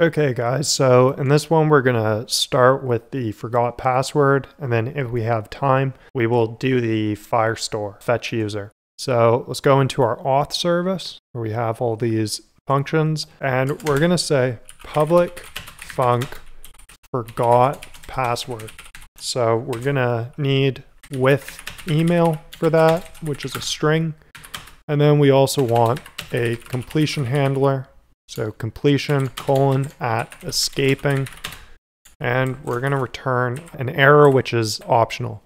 Okay guys, so in this one we're gonna start with the forgot password and then if we have time, we will do the Firestore fetch user. So let's go into our auth service where we have all these functions and we're gonna say public func forgot password. So we're gonna need with email for that, which is a string. And then we also want a completion handler so completion colon at escaping. And we're going to return an error, which is optional.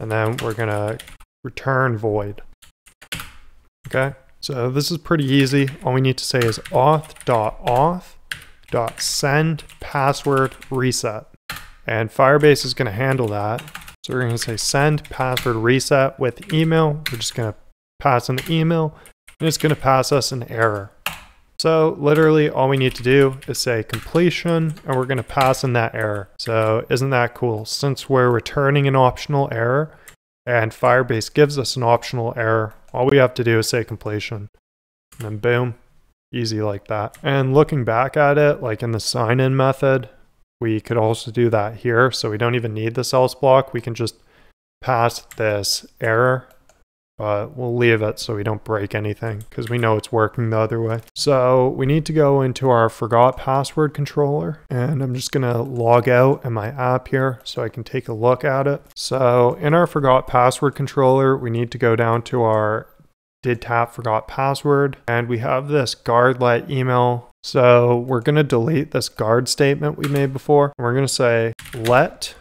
And then we're going to return void. Okay, so this is pretty easy. All we need to say is auth.auth dot send password reset. And Firebase is going to handle that. So we're going to say send password reset with email. We're just going to pass an email and it's going to pass us an error. So literally all we need to do is say completion and we're gonna pass in that error. So isn't that cool? Since we're returning an optional error and Firebase gives us an optional error, all we have to do is say completion and then boom, easy like that. And looking back at it, like in the sign in method, we could also do that here. So we don't even need this else block. We can just pass this error but we'll leave it so we don't break anything because we know it's working the other way. So we need to go into our forgot password controller and I'm just to log out in my app here so I can take a look at it. So in our forgot password controller, we need to go down to our did tap forgot password and we have this guard let email so we're going to delete this guard statement we made before. We're going to say let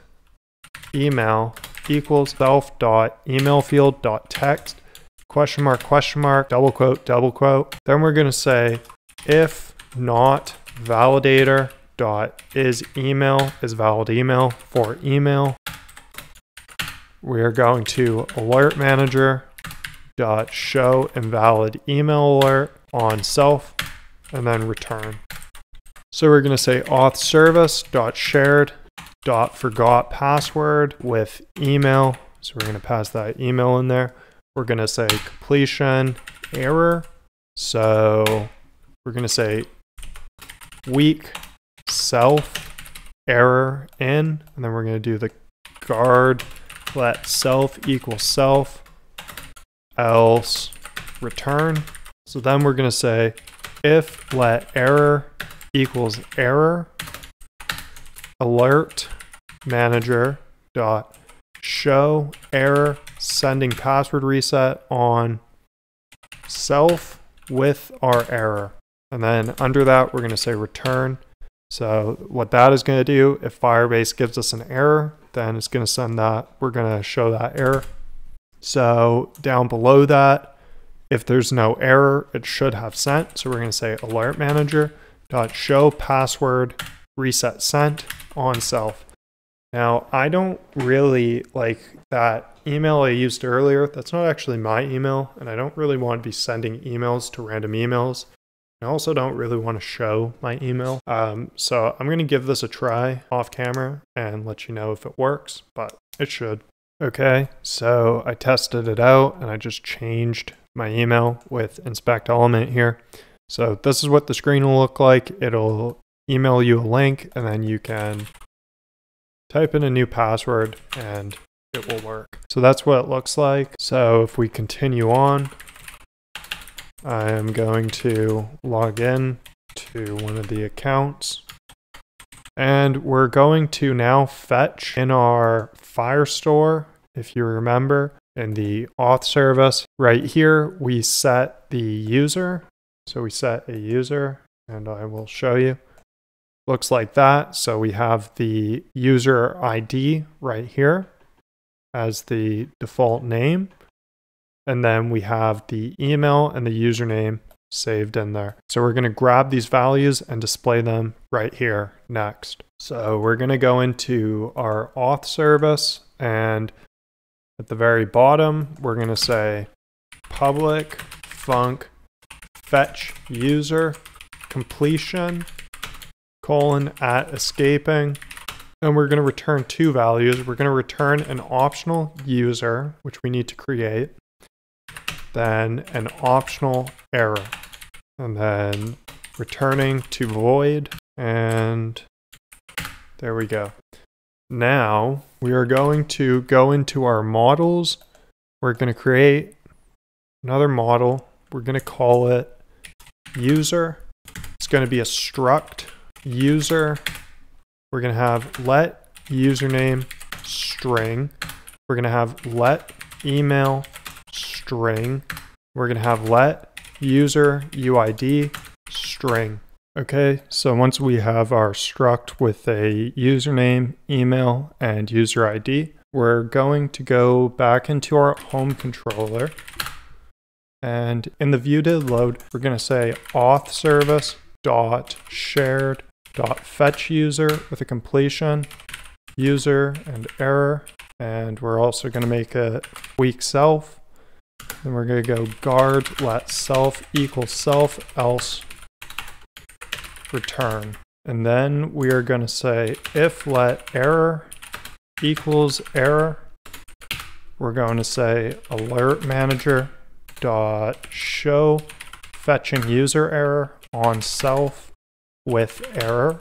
email equals self dot email field dot text question mark question mark double quote double quote. Then we're going to say if not validator dot is email is valid email for email we are going to alert manager dot show invalid email alert on self and then return. So we're going to say auth service dot shared dot forgot password with email. So we're going to pass that email in there. We're going to say completion error. So we're going to say weak self error in, and then we're going to do the guard let self equal self else return. So then we're going to say if let error equals error alert manager dot show error sending password reset on self with our error. And then under that, we're going to say return. So what that is going to do, if Firebase gives us an error, then it's going to send that. We're going to show that error. So down below that, if there's no error, it should have sent. So we're going to say alert manager dot show password reset sent on self. Now, I don't really like that email I used earlier. That's not actually my email, and I don't really want to be sending emails to random emails. I also don't really want to show my email. Um, so I'm going to give this a try off camera and let you know if it works, but it should. Okay, so I tested it out and I just changed my email with inspect element here. So this is what the screen will look like. It'll email you a link and then you can type in a new password and it will work. So that's what it looks like. So if we continue on, I am going to log in to one of the accounts. And we're going to now fetch in our Firestore, if you remember, in the auth service. Right here, we set the user. So we set a user, and I will show you looks like that. So we have the user ID right here as the default name. And then we have the email and the username saved in there. So we're going to grab these values and display them right here next. So we're going to go into our auth service and at the very bottom, we're going to say public func fetch user completion colon at escaping. And we're going to return two values. We're going to return an optional user, which we need to create, then an optional error, and then returning to void And there we go. Now we are going to go into our models. We're going to create another model. We're going to call it user. It's going to be a struct user. We're going to have let username string. We're going to have let email string. We're going to have let user UID string. Okay, so once we have our struct with a username, email, and user ID, we're going to go back into our home controller. And in the view did load, we're going to say auth service dot shared dot fetch user with a completion user and error. And we're also going to make a weak self. Then we're going to go guard let self equal self else return. And then we are going to say if let error equals error, we're going to say alert manager dot show fetching user error on self with error.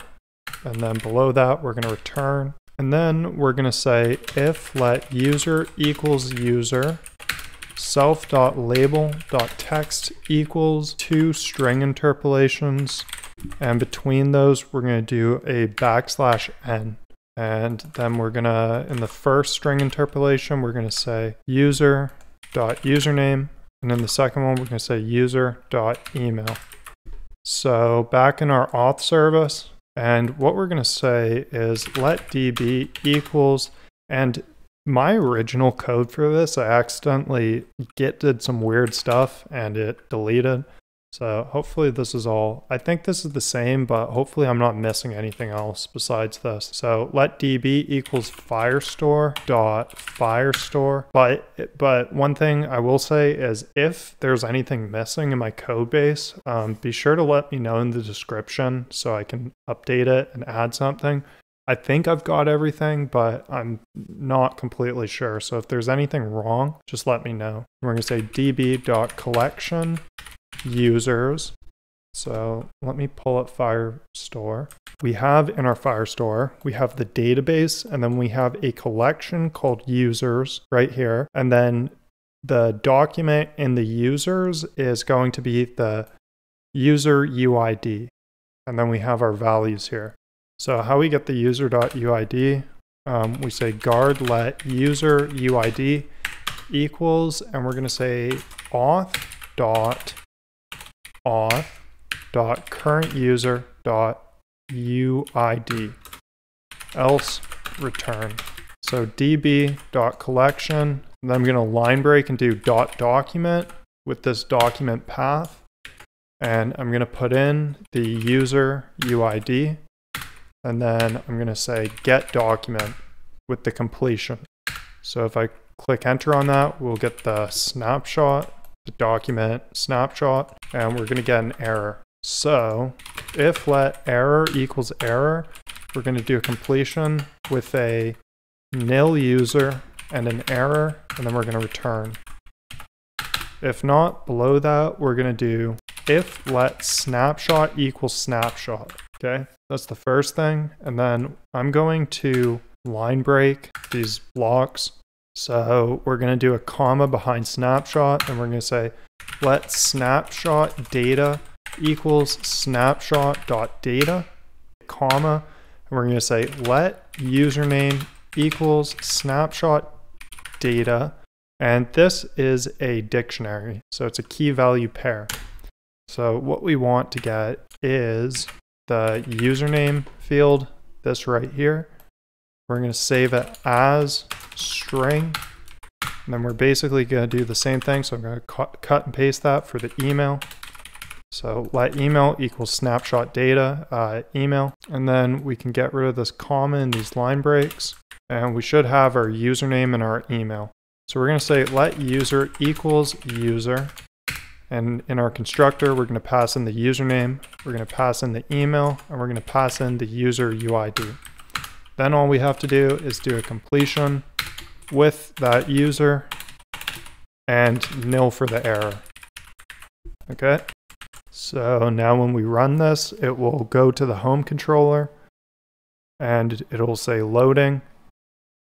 And then below that, we're going to return. And then we're going to say if let user equals user self.label.text equals two string interpolations and between those, we're going to do a backslash n. And then we're going to, in the first string interpolation, we're going to say user dot username. And in the second one, we're going to say user dot email. So back in our auth service, and what we're going to say is let db equals, and my original code for this, I accidentally git did some weird stuff and it deleted. So hopefully this is all, I think this is the same, but hopefully I'm not missing anything else besides this. So let db equals firestore dot firestore. But, but one thing I will say is if there's anything missing in my code base, um, be sure to let me know in the description so I can update it and add something. I think I've got everything, but I'm not completely sure. So if there's anything wrong, just let me know. We're going to say db.collection users. So let me pull up Firestore. We have in our Firestore, we have the database, and then we have a collection called users right here. And then the document in the users is going to be the user UID. And then we have our values here. So how we get the user.uid, um, we say guard let user UID equals, and we're going to say auth dot auth dot current user dot uid else return. So db dot collection, then I'm going to line break and do dot document with this document path. And I'm going to put in the user UID. And then I'm going to say get document with the completion. So if I click enter on that, we'll get the snapshot the document snapshot and we're going to get an error. So if let error equals error, we're going to do a completion with a nil user and an error, and then we're going to return. If not, below that, we're going to do if let snapshot equals snapshot. Okay, that's the first thing. And then I'm going to line break these blocks so we're going to do a comma behind snapshot and we're going to say let snapshot data equals snapshot dot data comma and we're going to say let username equals snapshot data and this is a dictionary so it's a key value pair. So what we want to get is the username field this right here. We're going to save it as string. And then we're basically going to do the same thing. So I'm going to cut, cut and paste that for the email. So let email equals snapshot data uh, email. And then we can get rid of this comma and these line breaks. And we should have our username and our email. So we're going to say let user equals user. And in our constructor, we're going to pass in the username, we're going to pass in the email, and we're going to pass in the user UID. Then all we have to do is do a completion with that user and nil for the error. Okay, So now when we run this, it will go to the home controller and it'll say loading.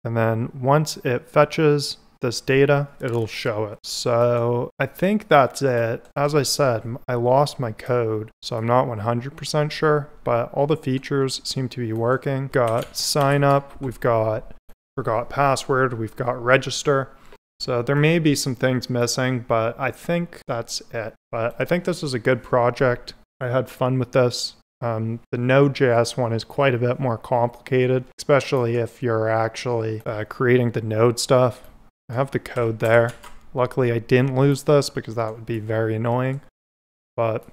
And then once it fetches this data, it'll show it. So I think that's it. As I said, I lost my code, so I'm not 100% sure, but all the features seem to be working. Got sign up, we've got forgot password, we've got register. So there may be some things missing, but I think that's it. But I think this is a good project. I had fun with this. Um, the Node.js one is quite a bit more complicated, especially if you're actually uh, creating the node stuff. I have the code there. Luckily, I didn't lose this because that would be very annoying. But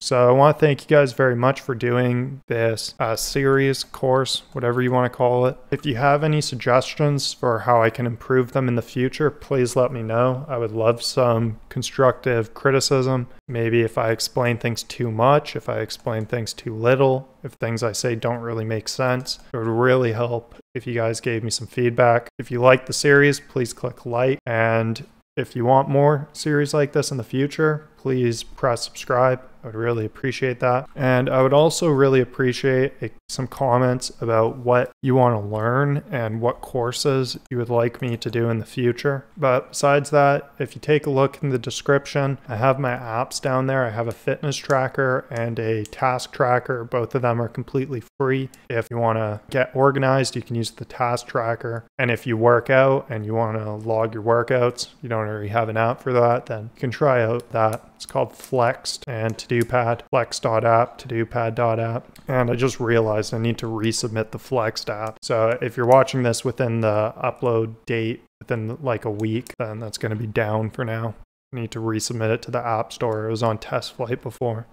so I want to thank you guys very much for doing this uh, series, course, whatever you want to call it. If you have any suggestions for how I can improve them in the future, please let me know. I would love some constructive criticism. Maybe if I explain things too much, if I explain things too little, if things I say don't really make sense. It would really help if you guys gave me some feedback. If you like the series, please click like. And if you want more series like this in the future, please press subscribe. Would really appreciate that. And I would also really appreciate some comments about what you want to learn and what courses you would like me to do in the future. But besides that, if you take a look in the description, I have my apps down there. I have a fitness tracker and a task tracker. Both of them are completely free. If you want to get organized, you can use the task tracker. And if you work out and you want to log your workouts, you don't already have an app for that, then you can try out that. It's called Flexed and TodoPad, flex.app, todopad.app. And I just realized I need to resubmit the Flexed app. So if you're watching this within the upload date, within like a week, then that's going to be down for now. I need to resubmit it to the App Store. It was on TestFlight before.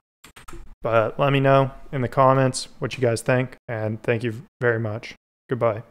But let me know in the comments what you guys think, and thank you very much. Goodbye.